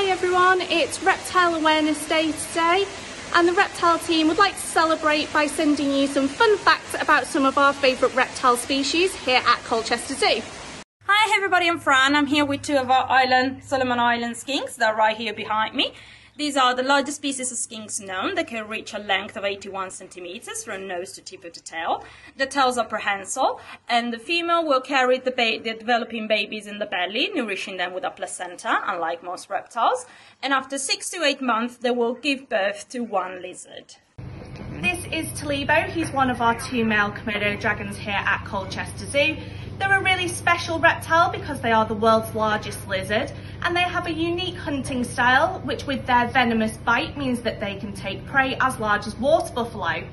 Hi everyone, it's Reptile Awareness Day today and the reptile team would like to celebrate by sending you some fun facts about some of our favourite reptile species here at Colchester Zoo. Hi everybody, I'm Fran. I'm here with two of our island, Solomon Island skinks. They're right here behind me. These are the largest species of skinks known. They can reach a length of 81 centimeters from nose to tip of the tail. The tails are prehensile, and the female will carry the, the, developing babies in the belly, nourishing them with a placenta, unlike most reptiles. And after six to eight months, they will give birth to one lizard. This is Talibo. He's one of our two male Komodo dragons here at Colchester Zoo. They're a really special reptile because they are the world's largest lizard and they have a unique hunting style which with their venomous bite means that they can take prey as large as water buffalo.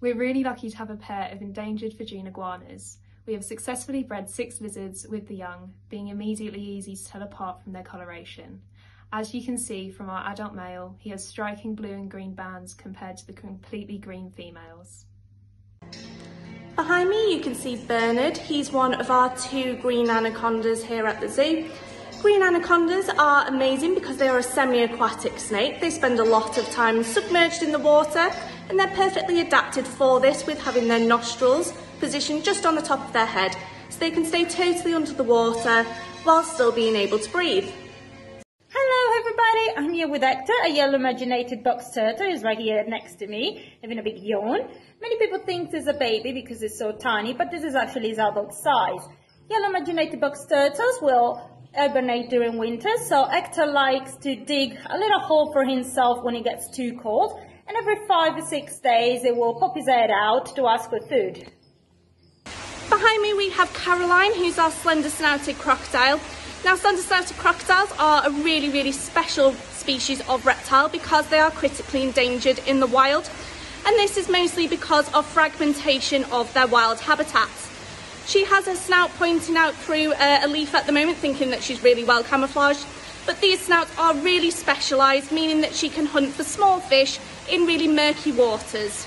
We're really lucky to have a pair of endangered Fijian iguanas. We have successfully bred six lizards with the young, being immediately easy to tell apart from their coloration. As you can see from our adult male, he has striking blue and green bands compared to the completely green females. Behind me you can see Bernard. He's one of our two green anacondas here at the zoo. Green anacondas are amazing because they are a semi-aquatic snake. They spend a lot of time submerged in the water and they're perfectly adapted for this with having their nostrils positioned just on the top of their head so they can stay totally under the water while still being able to breathe. Hello everybody, I'm here with Hector, a yellow marginated box turtle who's right here next to me, having a big yawn. Many people think this is a baby because it's so tiny, but this is actually his adult size. Yellow marginated box turtles will hibernate during winter, so Hector likes to dig a little hole for himself when it gets too cold, and every five or six days it will pop his head out to ask for food. Behind me we have Caroline, who's our slender-snouted crocodile. Now slender-snouted crocodiles are a really, really special species of reptile because they are critically endangered in the wild and this is mostly because of fragmentation of their wild habitats. She has her snout pointing out through uh, a leaf at the moment, thinking that she's really well camouflaged. But these snouts are really specialised, meaning that she can hunt for small fish in really murky waters.